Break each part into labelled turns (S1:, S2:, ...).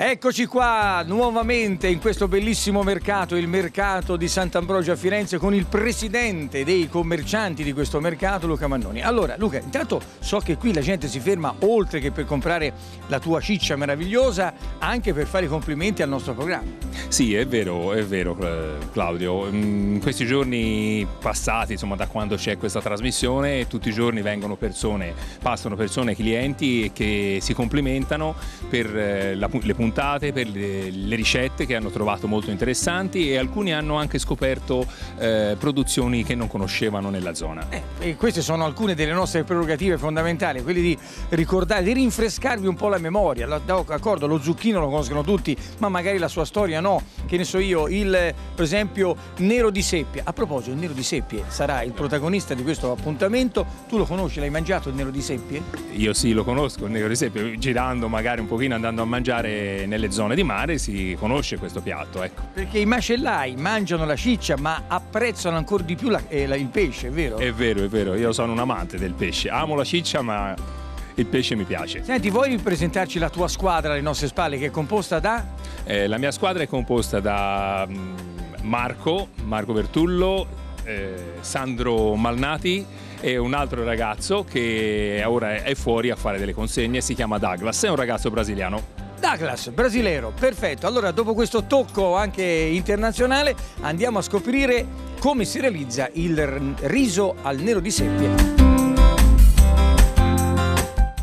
S1: Eccoci qua nuovamente in questo bellissimo mercato, il mercato di Sant'Ambrogio a Firenze con il presidente dei commercianti di questo mercato, Luca Mannoni. Allora Luca, intanto so che qui la gente si ferma oltre che per comprare la tua ciccia meravigliosa, anche per fare i complimenti al nostro programma.
S2: Sì, è vero, è vero Claudio. In questi giorni passati, insomma da quando c'è questa trasmissione, tutti i giorni vengono persone, passano persone, clienti che si complimentano per eh, le puntate puntate per le, le, ricette che hanno trovato molto interessanti e alcuni hanno anche scoperto eh, produzioni che non conoscevano nella zona.
S1: Eh, queste sono alcune delle nostre prerogative fondamentali, quelle di ricordare, di rinfrescarvi un po' la memoria. D'accordo, lo zucchino lo conoscono tutti, ma magari la sua storia no. Che ne so io, il per esempio Nero di Seppia. A proposito, il Nero di Seppie sarà il protagonista di questo appuntamento. Tu lo conosci, l'hai mangiato il Nero di Seppie?
S2: Io sì, lo conosco il Nero di Seppie, girando magari un pochino andando a mangiare nelle zone di mare si conosce questo piatto. Ecco.
S1: Perché i macellai mangiano la ciccia ma apprezzano ancora di più la, eh, la, il pesce, è vero?
S2: È vero, è vero, io sono un amante del pesce, amo la ciccia ma il pesce mi piace.
S1: Senti, vuoi presentarci la tua squadra alle nostre spalle che è composta da?
S2: Eh, la mia squadra è composta da mm, Marco, Marco Vertullo, eh, Sandro Malnati e un altro ragazzo che ora è fuori a fare delle consegne, si chiama Douglas, è un ragazzo brasiliano.
S1: Douglas, brasilero, perfetto. Allora, dopo questo tocco anche internazionale, andiamo a scoprire come si realizza il riso al nero di seppia.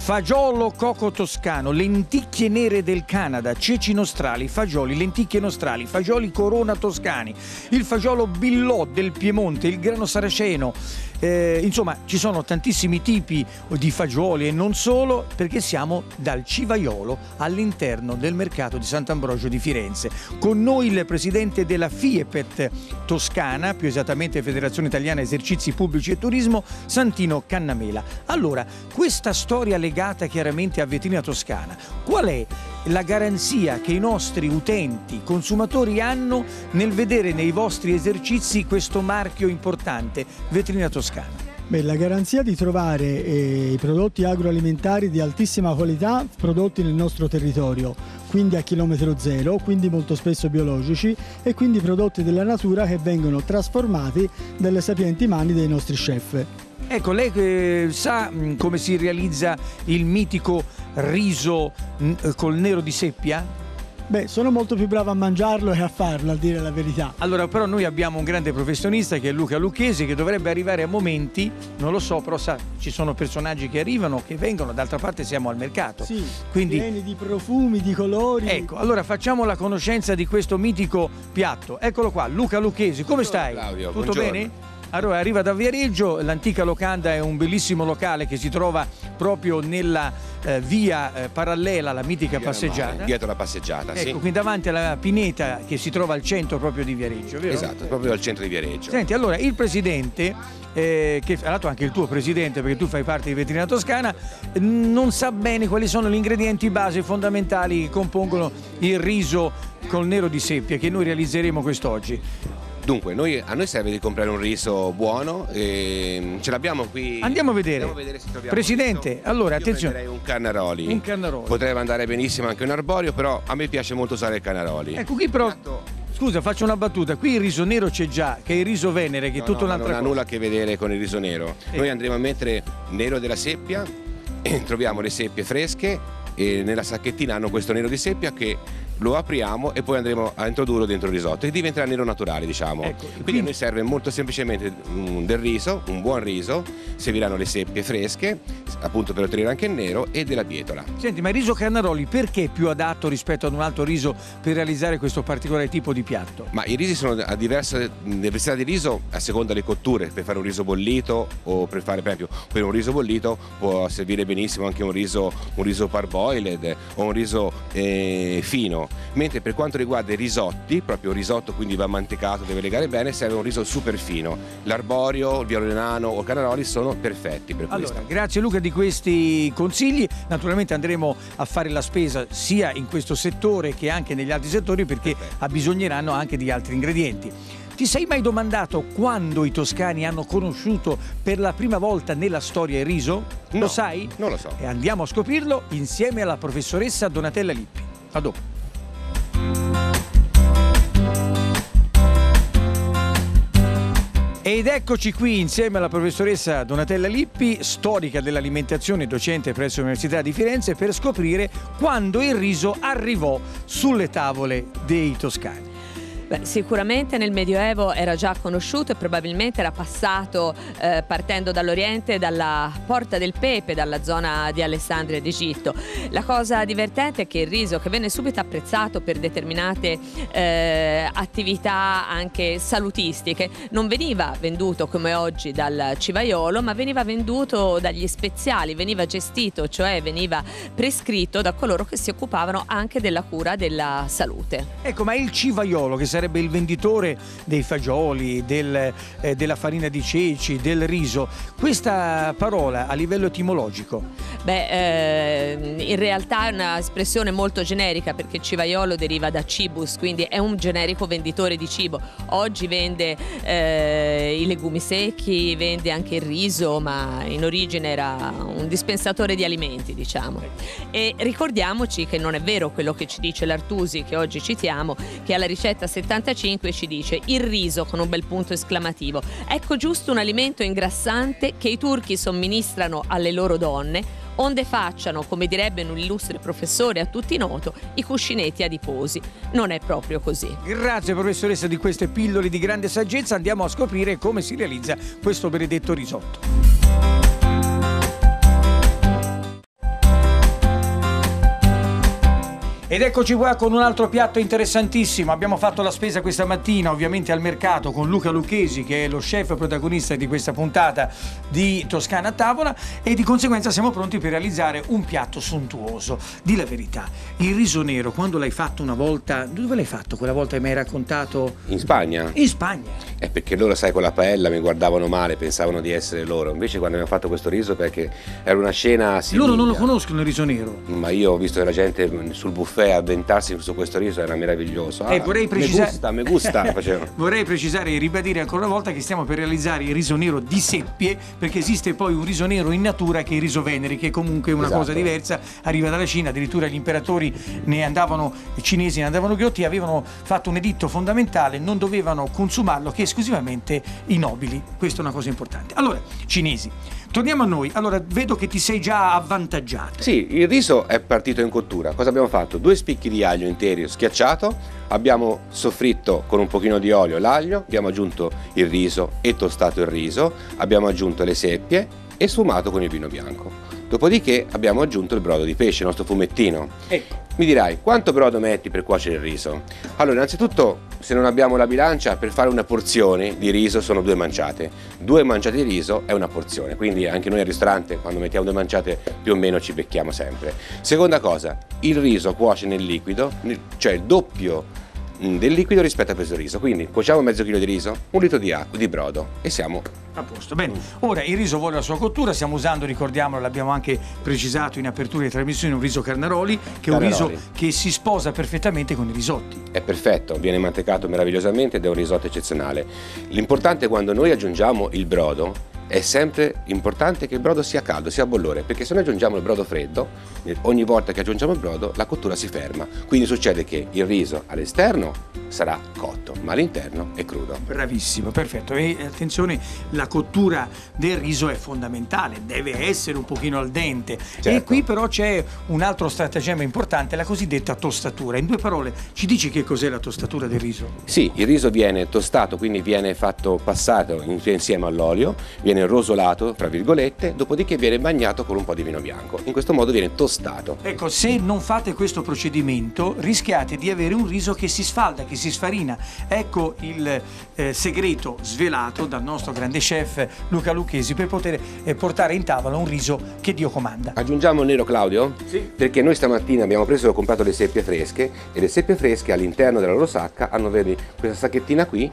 S1: Fagiolo coco toscano, lenticchie nere del Canada, ceci nostrali, fagioli, lenticchie nostrali, fagioli corona toscani, il fagiolo billò del Piemonte, il grano saraceno, eh, insomma ci sono tantissimi tipi di fagioli e non solo perché siamo dal Civaiolo all'interno del mercato di Sant'Ambrogio di Firenze. Con noi il presidente della FIEPET Toscana, più esattamente Federazione Italiana Esercizi Pubblici e Turismo, Santino Cannamela. Allora, questa storia legata chiaramente a Vetrina Toscana, qual è la garanzia che i nostri utenti, consumatori hanno nel vedere nei vostri esercizi questo marchio importante, Vetrina Toscana? Toscana?
S3: Beh, la garanzia di trovare eh, i prodotti agroalimentari di altissima qualità prodotti nel nostro territorio, quindi a chilometro zero, quindi molto spesso biologici e quindi prodotti della natura che vengono trasformati dalle sapienti mani dei nostri chef.
S1: Ecco, lei eh, sa mh, mm, come si realizza il mitico riso mh, mm, col nero di seppia?
S3: Beh, sono molto più bravo a mangiarlo che a farlo, a dire la verità.
S1: Allora, però noi abbiamo un grande professionista che è Luca Lucchesi che dovrebbe arrivare a momenti, non lo so, però sa, ci sono personaggi che arrivano, che vengono, d'altra parte siamo al mercato.
S3: Sì, Quindi, pieni di profumi, di colori.
S1: Ecco, allora facciamo la conoscenza di questo mitico piatto. Eccolo qua, Luca Lucchesi, come stai?
S4: Claudio,
S1: Tutto
S4: buongiorno.
S1: bene? Allora, arriva da Viareggio, l'antica locanda è un bellissimo locale che si trova proprio nella eh, via eh, parallela alla mitica via passeggiata.
S4: dietro la passeggiata,
S1: ecco,
S4: sì.
S1: qui davanti alla pineta che si trova al centro proprio di Viareggio, vero?
S4: Esatto, proprio al centro di Viareggio.
S1: Senti, allora il presidente, eh, che tra l'altro anche il tuo presidente, perché tu fai parte di Vetrina Toscana, non sa bene quali sono gli ingredienti base fondamentali che compongono il riso col nero di seppia che noi realizzeremo quest'oggi.
S4: Dunque, noi, a noi serve di comprare un riso buono, e ce l'abbiamo qui.
S1: Andiamo a vedere. Andiamo a vedere se troviamo Presidente, allora
S4: Io
S1: attenzione.
S4: un cannaroli.
S1: Un cannaroli.
S4: Potrebbe andare benissimo anche un arborio, però a me piace molto usare il cannaroli.
S1: Ecco qui però. Scusa, faccio una battuta. Qui il riso nero c'è già, che è il riso venere, che
S4: no,
S1: è tutta
S4: no,
S1: un'altra cosa.
S4: Non ha nulla a che vedere con il riso nero. Eh. Noi andremo a mettere nero della seppia, e troviamo le seppie fresche e nella sacchettina hanno questo nero di seppia che lo apriamo e poi andremo a introdurlo dentro il risotto. E diventerà nero naturale diciamo. Ecco, quindi, quindi a noi serve molto semplicemente um, del riso un buon riso serviranno le seppie fresche appunto per ottenere anche il nero e della bietola
S1: senti ma il riso Carnaroli perché è più adatto rispetto ad un altro riso per realizzare questo particolare tipo di piatto?
S4: ma i risi sono a diverse diversità di riso a seconda delle cotture. Per fare un riso bollito o per fare per esempio per un riso bollito può servire benissimo anche un riso, un riso parboiled o un riso eh, fino mentre per quanto riguarda i risotti, proprio il risotto quindi va mantecato, deve legare bene, serve un riso super fino. L'arborio, il violonano o il canaroli sono perfetti per
S1: allora,
S4: questo.
S1: Grazie Luca di questi consigli, naturalmente andremo a fare la spesa sia in questo settore che anche negli altri settori perché Perfetto. abbisogneranno anche di altri ingredienti. Ti sei mai domandato quando i toscani hanno conosciuto per la prima volta nella storia il riso?
S4: No,
S1: lo sai?
S4: Non lo so.
S1: E andiamo a scoprirlo insieme alla professoressa Donatella Lippi. A dopo. Ed eccoci qui insieme alla professoressa Donatella Lippi, storica dell'alimentazione, docente presso l'Università di Firenze, per scoprire quando il riso arrivò sulle tavole dei toscani.
S5: Beh, sicuramente nel Medioevo era già conosciuto e probabilmente era passato eh, partendo dall'Oriente, dalla Porta del Pepe, dalla zona di Alessandria d'Egitto. La cosa divertente è che il riso, che venne subito apprezzato per determinate eh, attività anche salutistiche, non veniva venduto come oggi dal civaiolo, ma veniva venduto dagli speziali, veniva gestito, cioè veniva prescritto da coloro che si occupavano anche della cura della salute.
S1: Ecco, ma il civaiolo che sarebbe il venditore dei fagioli, del, eh, della farina di ceci, del riso. Questa parola a livello etimologico?
S5: Beh, eh, in realtà è un'espressione molto generica perché civaiolo deriva da cibus, quindi è un generico venditore di cibo. Oggi vende eh, i legumi secchi, vende anche il riso, ma in origine era un dispensatore di alimenti, diciamo. E ricordiamoci che non è vero quello che ci dice l'Artusi, che oggi citiamo, che alla ricetta 75 ci dice il riso con un bel punto esclamativo. Ecco giusto un alimento ingrassante che i turchi somministrano alle loro donne onde facciano, come direbbe un illustre professore a tutti noto, i cuscinetti adiposi. Non è proprio così.
S1: Grazie professoressa di queste pillole di grande saggezza, andiamo a scoprire come si realizza questo benedetto risotto. Ed eccoci qua con un altro piatto interessantissimo. Abbiamo fatto la spesa questa mattina, ovviamente al mercato, con Luca Lucchesi, che è lo chef protagonista di questa puntata di Toscana a tavola, e di conseguenza siamo pronti per realizzare un piatto sontuoso. Di la verità, il riso nero, quando l'hai fatto una volta, dove l'hai fatto quella volta che mi hai raccontato?
S4: In Spagna.
S1: In Spagna.
S4: È perché loro, sai, con la paella mi guardavano male, pensavano di essere loro. Invece quando abbiamo fatto questo riso, perché era una scena simile.
S1: Loro non lo conoscono il riso nero.
S4: Ma io ho visto che la gente sul buffet buffet avventarsi su questo riso era meraviglioso.
S1: Ah, eh, vorrei precisare...
S4: Me gusta, me gusta.
S1: vorrei precisare e ribadire ancora una volta che stiamo per realizzare il riso nero di seppie, perché esiste poi un riso nero in natura che è il riso venere, che comunque è una esatto. cosa diversa, arriva dalla Cina, addirittura gli imperatori ne andavano, i cinesi ne andavano ghiotti, avevano fatto un editto fondamentale, non dovevano consumarlo che esclusivamente i nobili. Questa è una cosa importante. Allora, cinesi. Torniamo a noi. Allora, vedo che ti sei già avvantaggiato.
S4: Sì, il riso è partito in cottura. Cosa abbiamo fatto? Due spicchi di aglio interi schiacciato, abbiamo soffritto con un pochino di olio l'aglio, abbiamo aggiunto il riso e tostato il riso, abbiamo aggiunto le seppie e sfumato con il vino bianco. Dopodiché abbiamo aggiunto il brodo di pesce, il nostro fumettino. Ecco. Mi dirai, quanto brodo metti per cuocere il riso? Allora, innanzitutto, se non abbiamo la bilancia, per fare una porzione di riso sono due manciate. Due manciate di riso è una porzione, quindi anche noi al ristorante, quando mettiamo due manciate, più o meno ci becchiamo sempre. Seconda cosa, il riso cuoce nel liquido, cioè il doppio del liquido rispetto a questo riso. Quindi cuociamo mezzo chilo di riso, un litro di acqua, di brodo e siamo
S1: a posto. Bene, ora il riso vuole la sua cottura, stiamo usando, ricordiamolo, l'abbiamo anche precisato in apertura di trasmissione, un riso carnaroli, che è un riso che si sposa perfettamente con i risotti.
S4: È perfetto, viene mantecato meravigliosamente ed è un risotto eccezionale. L'importante è quando noi aggiungiamo il brodo è sempre importante che il brodo sia caldo, sia bollore, perché se noi aggiungiamo il brodo freddo, ogni volta che aggiungiamo il brodo la cottura si ferma. Quindi succede che il riso all'esterno sarà cotto, ma all'interno è crudo.
S1: Bravissimo, perfetto. E attenzione, la cottura del riso è fondamentale, deve essere un pochino al dente. Certo. E qui però c'è un altro stratagemma importante, la cosiddetta tostatura. In due parole, ci dici che cos'è la tostatura del riso?
S4: Sì, il riso viene tostato, quindi viene fatto passato insieme all'olio, viene viene rosolato, tra virgolette, dopodiché viene bagnato con un po' di vino bianco. In questo modo viene tostato.
S1: Ecco, se non fate questo procedimento rischiate di avere un riso che si sfalda, che si sfarina. Ecco il eh, segreto svelato dal nostro grande chef Luca Lucchesi per poter eh, portare in tavola un riso che Dio comanda.
S4: Aggiungiamo il nero Claudio?
S1: Sì.
S4: Perché noi stamattina abbiamo preso e comprato le seppie fresche e le seppie fresche all'interno della loro sacca hanno, vedi, questa sacchettina qui.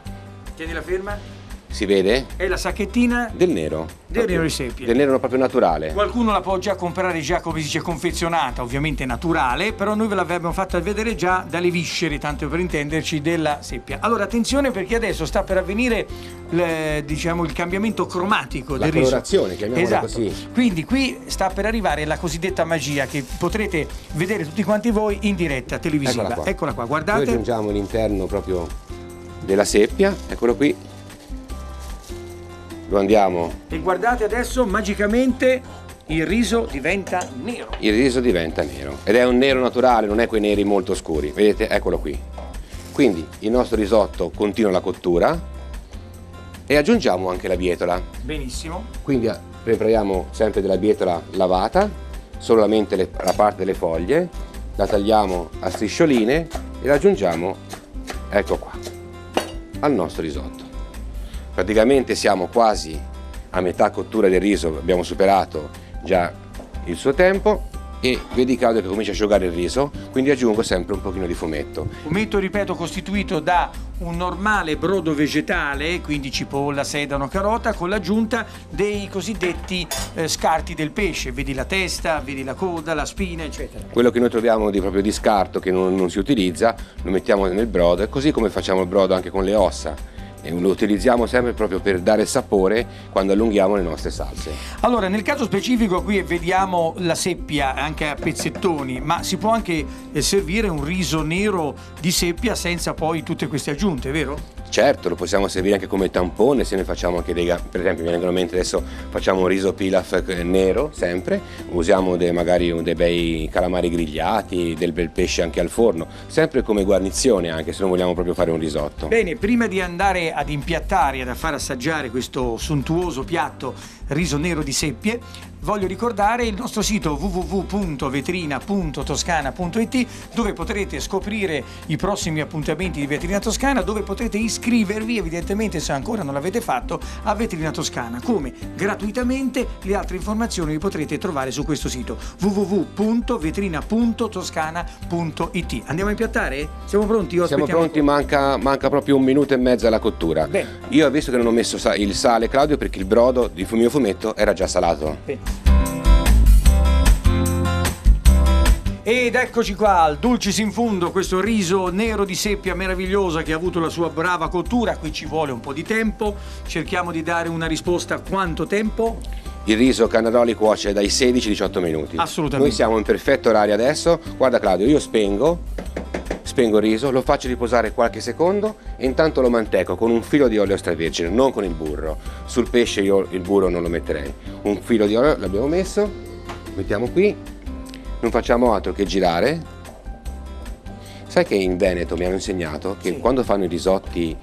S1: Tieni la ferma
S4: si vede?
S1: È la sacchettina
S4: del nero.
S1: Del nero di seppie.
S4: Del nero proprio naturale.
S1: Qualcuno la può già comprare già come si dice confezionata, ovviamente naturale, però noi ve l'abbiamo fatta vedere già dalle viscere, tanto per intenderci, della seppia. Allora attenzione perché adesso sta per avvenire le, diciamo il cambiamento cromatico
S4: la
S1: del riso.
S4: La colorazione, chiamiamola
S1: esatto.
S4: così.
S1: Quindi qui sta per arrivare la cosiddetta magia che potrete vedere tutti quanti voi in diretta televisiva.
S4: Eccola qua,
S1: Eccola qua guardate.
S4: Noi aggiungiamo l'interno proprio della seppia, eccolo qui lo andiamo.
S1: E guardate adesso magicamente il riso diventa nero.
S4: Il riso diventa nero ed è un nero naturale, non è quei neri molto scuri. Vedete, eccolo qui. Quindi il nostro risotto continua la cottura e aggiungiamo anche la bietola.
S1: Benissimo.
S4: Quindi eh, prepariamo sempre della bietola lavata, solamente le- la parte delle foglie, la tagliamo a striscioline e la aggiungiamo, ecco qua, al nostro risotto. Praticamente siamo quasi a metà cottura del riso, abbiamo superato già il suo tempo e vedi Claudio che comincia a asciugare il riso, quindi aggiungo sempre un pochino di fumetto.
S1: Fumetto, ripeto, costituito da un normale brodo vegetale, quindi cipolla, sedano, carota, con l'aggiunta dei cosiddetti eh, scarti del pesce. Vedi la testa, vedi la coda, la spina, eccetera.
S4: Quello che noi troviamo di proprio di scarto che non, non si utilizza lo mettiamo nel brodo, e così come facciamo il brodo anche con le ossa. E lo utilizziamo sempre proprio per dare sapore quando allunghiamo le nostre salse.
S1: Allora, nel caso specifico qui vediamo la seppia anche a pezzettoni, ma si può anche eh, servire un riso nero di seppia senza poi tutte queste aggiunte, vero?
S4: Certo, lo possiamo servire anche come tampone se noi facciamo anche dei, per esempio mi vengono in mente adesso facciamo un riso pilaf eh, nero sempre, usiamo dei, magari dei bei calamari grigliati, del bel pesce anche al forno, sempre come guarnizione anche se non vogliamo proprio fare un risotto.
S1: Bene, prima di andare ad impiattare e a far assaggiare questo sontuoso piatto riso nero di seppie, voglio ricordare il nostro sito www.vetrina.toscana.it dove potrete scoprire i prossimi appuntamenti di Vetrina Toscana, dove potrete iscrivervi, evidentemente se ancora non l'avete fatto, a Vetrina Toscana. Come? Gratuitamente le altre informazioni le potrete trovare su questo sito www.vetrina.toscana.it. Andiamo a impiattare? Siamo pronti? Io
S4: Siamo pronti, manca, manca proprio un minuto e mezzo alla cottura.
S1: Bene.
S4: Io ho visto che non ho messo il sale, Claudio, perché il brodo di mio fumetto era già salato.
S1: Ed eccoci qua, al dulcis in fundo, questo riso nero di seppia meravigliosa che ha avuto la sua brava cottura, qui ci vuole un po' di tempo, cerchiamo di dare una risposta a quanto tempo?
S4: Il riso cannaroli cuoce dai 16 ai 18 minuti.
S1: Assolutamente.
S4: Noi siamo in perfetto orario adesso. Guarda Claudio, io spengo, spengo il riso, lo faccio riposare qualche secondo e intanto lo manteco con un filo di olio extravergine, non con il burro. Sul pesce io il burro non lo metterei. Un filo di olio l'abbiamo messo, mettiamo qui, non facciamo altro che girare. Sai che in Veneto mi hanno insegnato che
S1: Sì.
S4: quando fanno i risotti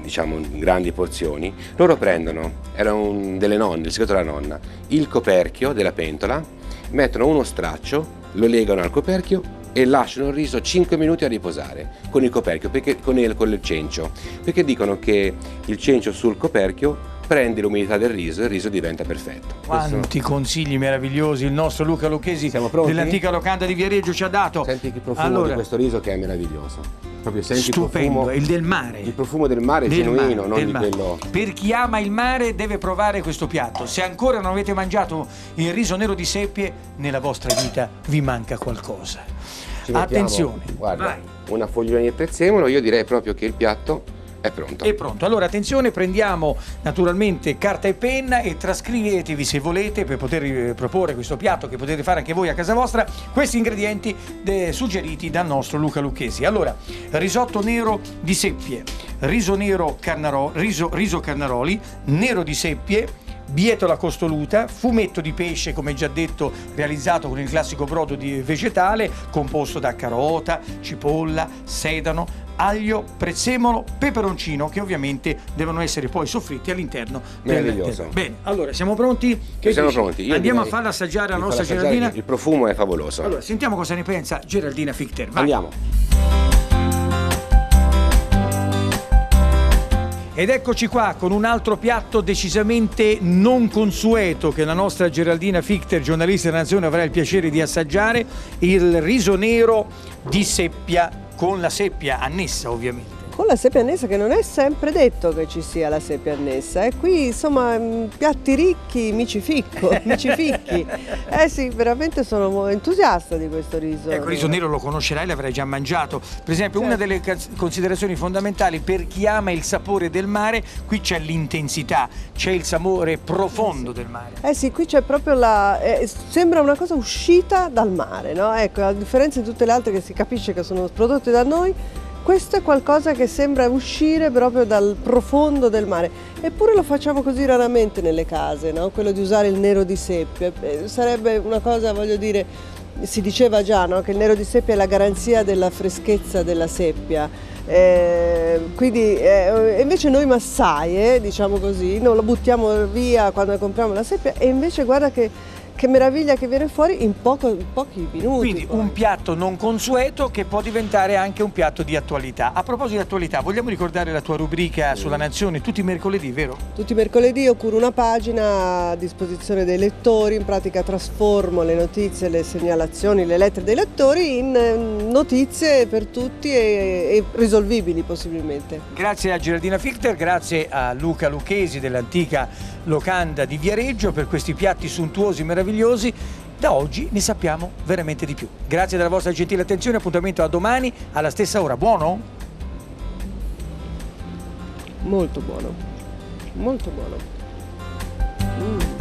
S4: diciamo in grandi porzioni, loro prendono, era un, delle nonne, il segreto della nonna, il coperchio della pentola, mettono uno straccio, lo legano al coperchio e lasciano il riso 5 minuti a riposare con il coperchio, perché, con, il, con il cencio, perché dicono che il cencio sul coperchio prende l'umidità del riso e il riso diventa perfetto.
S1: Quanti consigli meravigliosi il nostro Luca Lucchesi dell'antica locanda di Viareggio ci ha dato.
S4: Senti che profumo
S1: allora,
S4: di questo riso che è meraviglioso. Proprio senti il
S1: stupendo,
S4: profumo,
S1: il del mare.
S4: il profumo del mare
S1: Del
S4: genuino,
S1: mare,
S4: non di
S1: mare.
S4: quello...
S1: Per chi ama il mare deve provare questo piatto. Se ancora non avete mangiato il riso nero di seppie, nella vostra vita vi manca qualcosa.
S4: Ci
S1: Attenzione,
S4: guarda,
S1: vai.
S4: una fogliolina di prezzemolo, io direi proprio che il piatto è pronto.
S1: È pronto. Allora, attenzione, prendiamo naturalmente carta e penna e trascrivetevi se volete per poter eh, proporre questo piatto che potete fare anche voi a casa vostra, questi ingredienti suggeriti dal nostro Luca Lucchesi. Allora, risotto nero di seppie, riso nero carnaro- riso, riso carnaroli, nero di seppie, bietola costoluta, fumetto di pesce, come già detto, realizzato con il classico brodo di vegetale, composto da carota, cipolla, sedano, aglio, prezzemolo, peperoncino, che ovviamente devono essere poi soffritti all'interno del
S4: Meraviglioso.
S1: del- Bene, allora siamo pronti? Che
S4: siamo
S1: dici?
S4: pronti. Io
S1: Andiamo a farla assaggiare alla nostra
S4: assaggiare,
S1: Geraldina.
S4: Il profumo è favoloso.
S1: Allora, sentiamo cosa ne pensa Geraldina Fichter. Vai.
S4: Andiamo.
S1: Ed eccoci qua con un altro piatto decisamente non consueto che la nostra Geraldina Fichter, giornalista della Nazione, avrà il piacere di assaggiare, il riso nero di seppia, con la seppia annessa ovviamente.
S6: Con la seppia annessa che non è sempre detto che ci sia la seppia annessa e qui insomma mh, piatti ricchi mi ci ficco, mi ci ficchi. Eh sì, veramente sono entusiasta di questo riso.
S1: Ecco, il riso nero lo conoscerai, l'avrai già mangiato. Per esempio, una
S6: Certo.
S1: delle cons- considerazioni fondamentali per chi ama il sapore del mare, qui c'è l'intensità, c'è il sapore profondo del mare.
S6: Eh sì, qui c'è proprio la... eh, sembra una cosa uscita dal mare, no? Ecco, a differenza di tutte le altre che si capisce che sono prodotte da noi, questo è qualcosa che sembra uscire proprio dal profondo del mare, eppure lo facciamo così raramente nelle case, no? quello di usare il nero di seppia, Eh, sarebbe una cosa, voglio dire, si diceva già no? che il nero di seppia è la garanzia della freschezza della seppia. Eh, quindi eh, invece noi massaie, diciamo così, non lo buttiamo via quando compriamo la seppia e invece guarda che, che meraviglia che viene fuori in, poco- in pochi minuti.
S1: Quindi
S6: poi.
S1: un piatto non consueto che può diventare anche un piatto di attualità. A proposito di attualità, vogliamo ricordare la tua rubrica sulla Nazione tutti i mercoledì, vero?
S6: Tutti i mercoledì io curo una pagina a disposizione dei lettori, in pratica trasformo le notizie, le segnalazioni, le lettere dei lettori in eh, notizie per tutti e, e risolvibili possibilmente.
S1: Grazie a Geraldina Fichter, grazie a Luca Lucchesi dell'antica locanda di Viareggio per questi piatti suntuosi meravigliosi. Da oggi ne sappiamo veramente di più. Grazie della vostra gentile attenzione, appuntamento a domani alla stessa ora. Buono?
S6: Molto buono, molto buono. Mm.